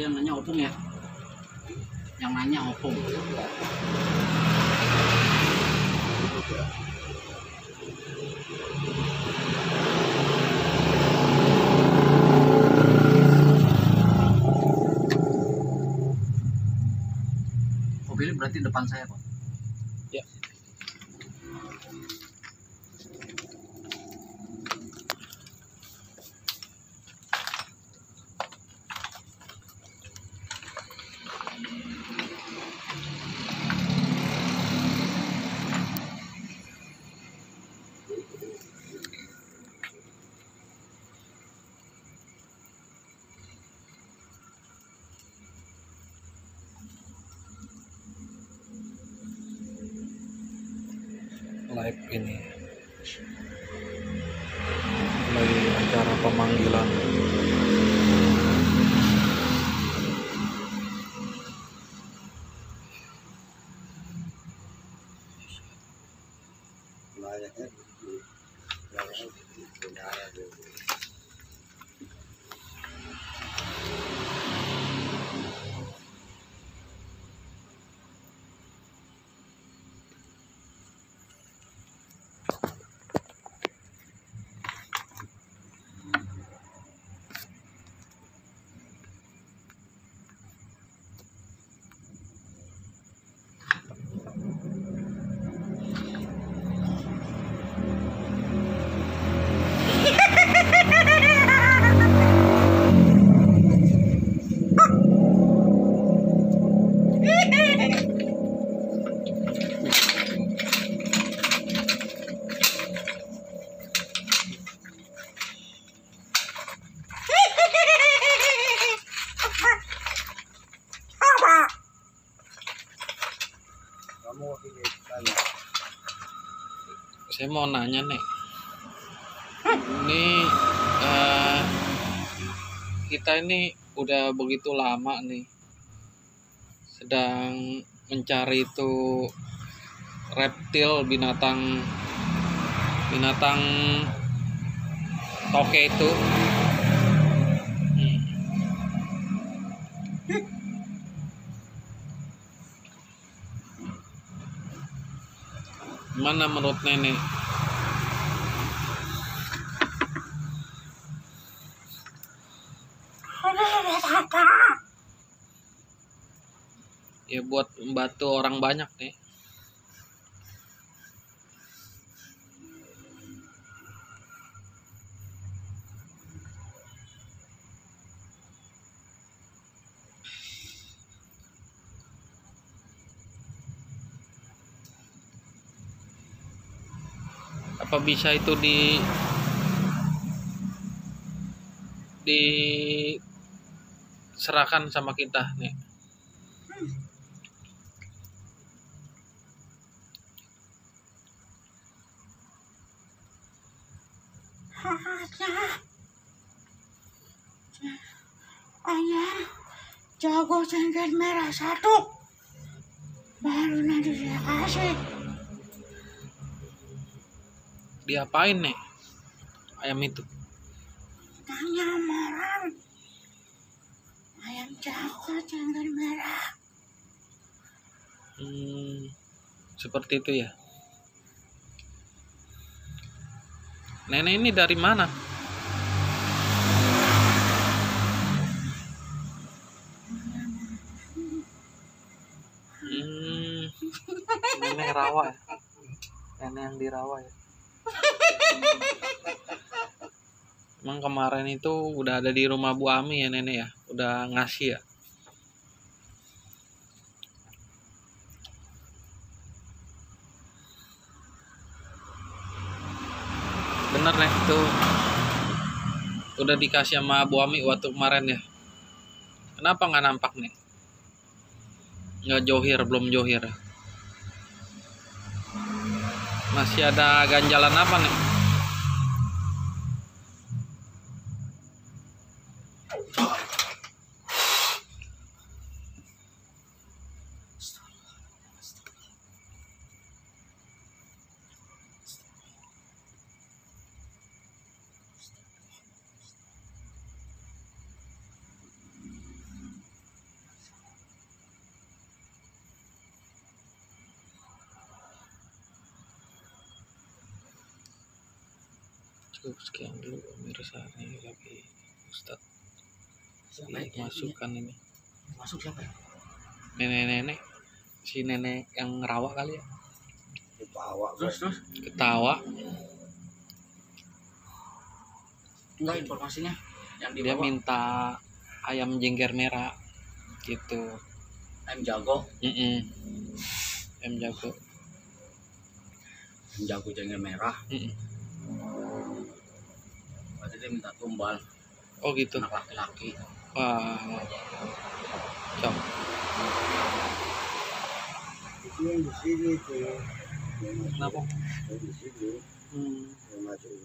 ada yang nanya opung ya. Yang nanya opung. Mobil berarti depan saya pak? Ya. Live ini lagi acara pemanggilan saya mau nanya nih. Ini eh, kita ini udah begitu lama nih sedang mencari itu reptil binatang binatang toke itu Gimana menurut nenek? Ya buat membantu orang banyak nih. Apa bisa itu di diserahkan sama kita nih? Ayah, jago cengkeh merah satu. Baru nanti saya kasih. Diapain nih? Ayam itu. Tanya sama orang. Ayam jago cengkeh merah. Hmm, seperti itu ya. Nenek ini dari mana? Hmm, nenek rawa ya. Nenek yang di rawa ya. Emang kemarin itu udah ada di rumah Bu Ami ya nenek ya, udah ngasih ya. bener nih itu udah dikasih sama Bu Ami waktu kemarin ya? Kenapa nggak nampak nih nggak johir belum johir masih ada ganjalan apa nih cukup sekian dulu pemirsa ini lagi Ustadz ya? masukkan ini Masuk siapa ya? nenek-nenek si nenek yang ngerawak kali ya Ketawa. Terus terus ketawa enggak informasinya yang dia dibawa minta ayam jengger merah gitu ayam jago, Mm-mm. ayam jago ayam jago jengger merah. Mm-mm. Berarti dia minta tumbal oh gitu anak laki-laki. wah cok Itu yang di sini tuh. Kenapa yang di sini hmm. yang masuk